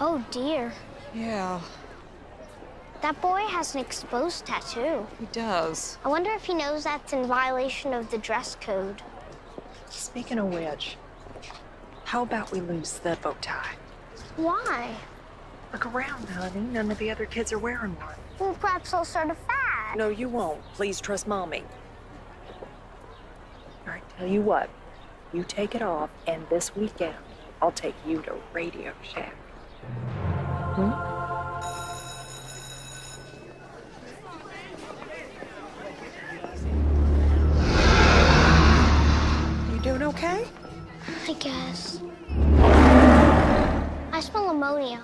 Oh, dear. Yeah, That boy has an exposed tattoo. he does. I wonder if he knows that's in violation of the dress code. Speaking of which, how about we lose the bow tie? Why? Look around, honey. None of the other kids are wearing one. Well, perhaps I'll start a fad. No, you won't. Please trust mommy. All right, tell you what. You take it off, and this weekend, I'll take you to Radio Shack. You doing okay? I guess. I smell ammonia.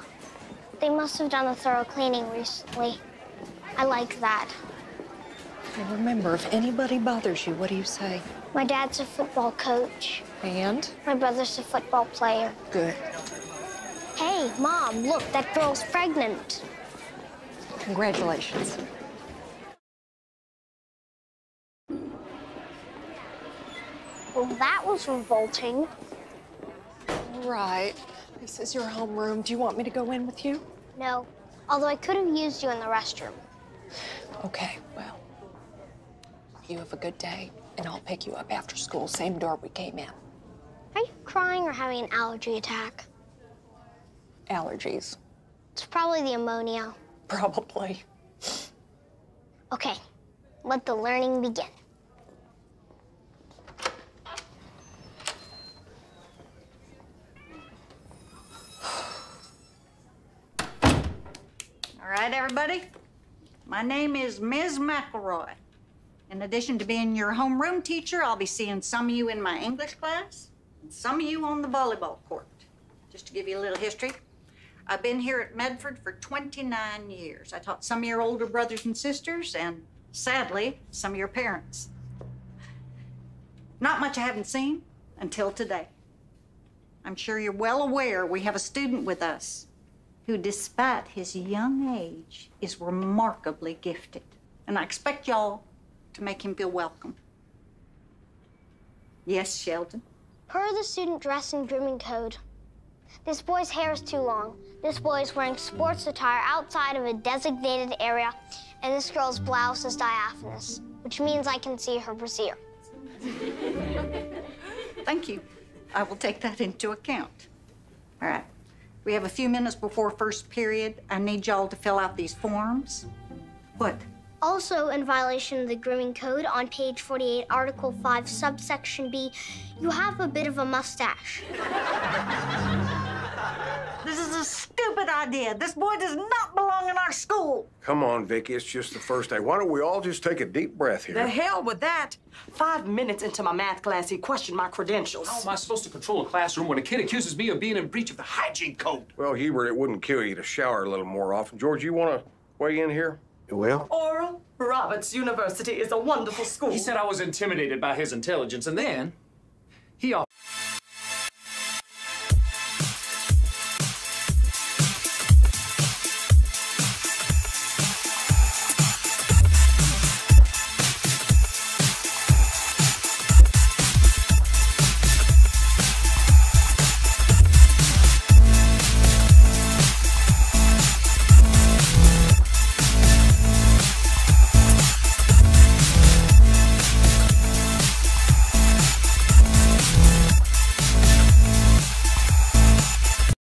They must have done a thorough cleaning recently. I like that. And remember, if anybody bothers you, what do you say? My dad's a football coach. And? My brother's a football player. Good. Hey, Mom, look, that girl's pregnant. Congratulations. Well, that was revolting. Right. This is your homeroom. Do you want me to go in with you? No, although I could have used you in the restroom. Okay, well, you have a good day, and I'll pick you up after school, same door we came in. Are you crying or having an allergy attack? Allergies, It's probably the ammonia. probably. Okay, let the learning begin. All right, everybody. My name is Ms. McElroy. In addition to being your homeroom teacher, I'll be seeing some of you in my English class and some of you on the volleyball court. Just to give you a little history, I've been here at Medford for 29 years. I taught some of your older brothers and sisters, and sadly, some of your parents. Not much I haven't seen until today. I'm sure you're well aware we have a student with us who, despite his young age, is remarkably gifted. And I expect y'all to make him feel welcome. Yes, Sheldon? Per the student dress and grooming code, this boy's hair is too long. This boy is wearing sports attire outside of a designated area, and this girl's blouse is diaphanous, which means I can see her brassiere. Thank you. I will take that into account. All right. We have a few minutes before first period. I need y'all to fill out these forms. What? Also, in violation of the grooming code, on page 48, Article 5, subsection B, you have a bit of a mustache. Idea. This boy does not belong in our school. Come on, Vicky. It's just the first day. Why don't we all just take a deep breath here? The hell with that. Five minutes into my math class, he questioned my credentials. How am I supposed to control a classroom when a kid accuses me of being in breach of the hygiene code? Well, Hubert, it wouldn't kill you to shower a little more often. George, you want to weigh in here? Well, Oral Roberts University is a wonderful school. He said I was intimidated by his intelligence, and then